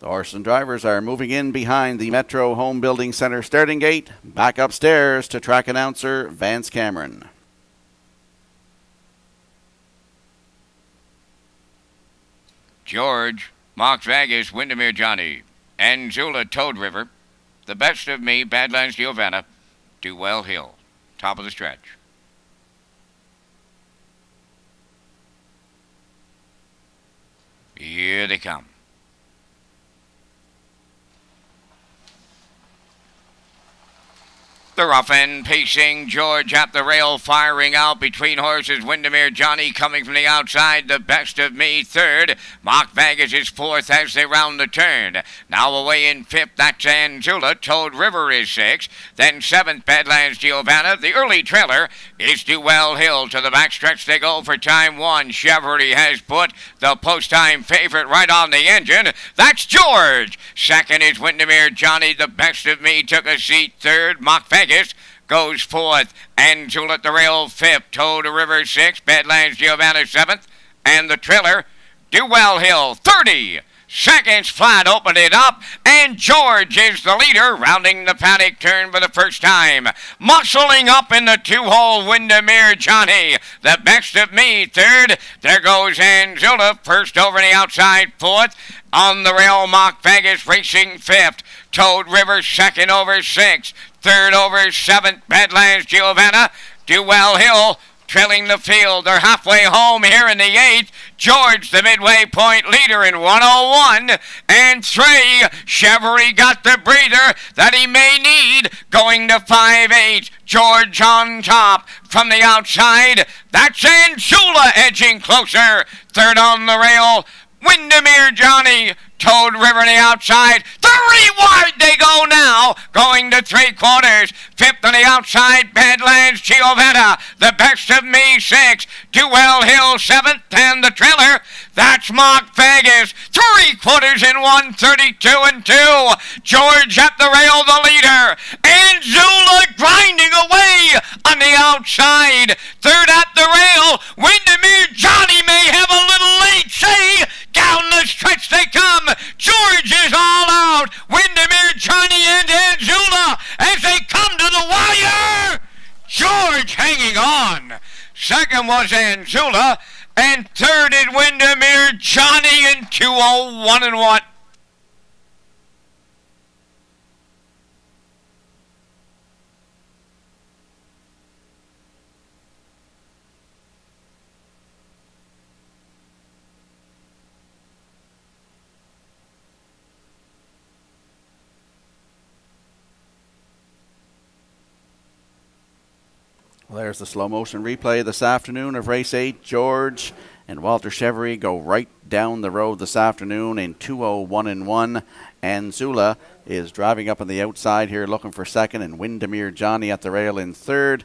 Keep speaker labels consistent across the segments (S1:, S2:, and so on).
S1: The horse and drivers are moving in behind the Metro Home Building Center starting gate. Back upstairs to track announcer Vance Cameron.
S2: George, Mark Vegas, Windermere Johnny, Anzula Toad River, The Best of Me, Badlands Giovanna, Do Well Hill, top of the stretch. Here they come. The rough end pacing, George at the rail, firing out between horses. Windermere Johnny coming from the outside, the best of me third. Mark Vegas is fourth as they round the turn. Now away in fifth, that's Anzula. Toad River is sixth. Then seventh, Badlands Giovanna. The early trailer is Well Hill. To the backstretch they go for time one. Cheverie has put the post time favorite right on the engine. That's George. Second is Windermere Johnny. The best of me took a seat third. Mark Vegas Goes fourth. Angel at the rail fifth. Toad River sixth. Badlands Giovanna seventh. And the trailer, Do Well Hill 30. Seconds flat opened it up, and George is the leader, rounding the paddock turn for the first time. Muscling up in the two-hole Windermere Johnny. The best of me, third. There goes Angela, first over the outside, fourth. On the rail, Mark Vegas racing fifth. Toad River second over six. Third over seventh, Badlands Giovanna. Do Well Hill trailing the field. They're halfway home here in the eighth. George, the midway point leader in 101 and three. Cheverie got the breather that he may need going to 5-8. George on top from the outside. That's Anzula edging closer. Third on the rail. Windermere Johnny Toad River on the outside. Three wide they go now. Going to three quarters. Fifth on the outside. Badlands Giovanna. The best of me six. Duell Hill seventh. And the trailer. That's Mark Vegas. Three quarters in 132 and two. George at the rail, the leader. Anzula grinding away on the outside. Third at the rail. Windermere Johnny may have a little late. Say down the stretch they come. George is all out. Windermere, Johnny, and Anzula as they come to the wire. George hanging on. Second was Anzula. And third is Windermere, Johnny, in 201 and 1.
S1: Well, there's the slow motion replay this afternoon of race 8. George and Walter Cheverie go right down the road this afternoon in 201 and 1. Anzula is driving up on the outside here looking for second, and Windermere Johnny at the rail in third.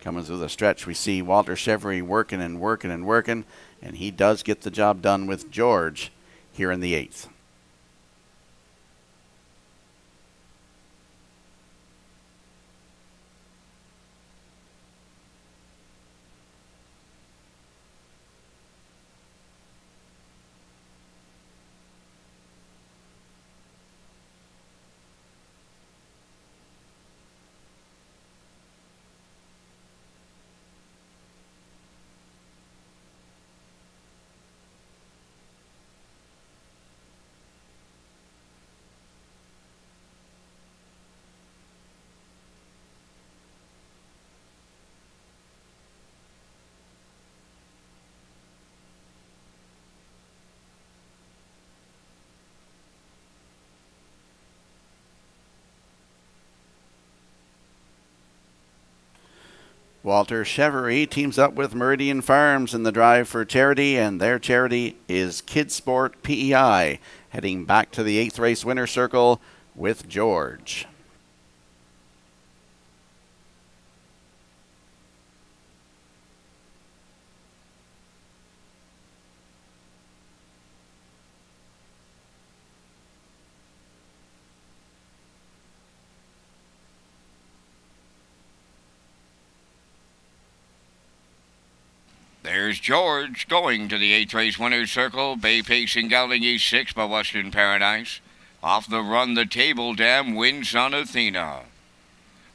S1: Coming through the stretch, we see Walter Cheverie working and working and working, and he does get the job done with George here in the eighth. Walter Cheverie teams up with Meridian Farms in the drive for charity, and their charity is Kidsport PEI, heading back to the eighth race winner circle with George.
S2: There's George going to the eighth race winner's circle, Bay pacing gelding East 6 by Western Paradise. Off the run, the table dam wins on Athena.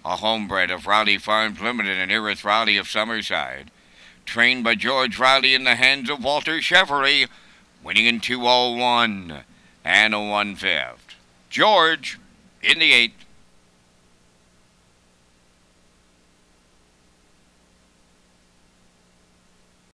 S2: A homebred of Rowley Farms Limited and Erith Raleigh of Summerside. Trained by George Rowley in the hands of Walter Cheverie, winning in two all one and a one fifth. George in the eighth.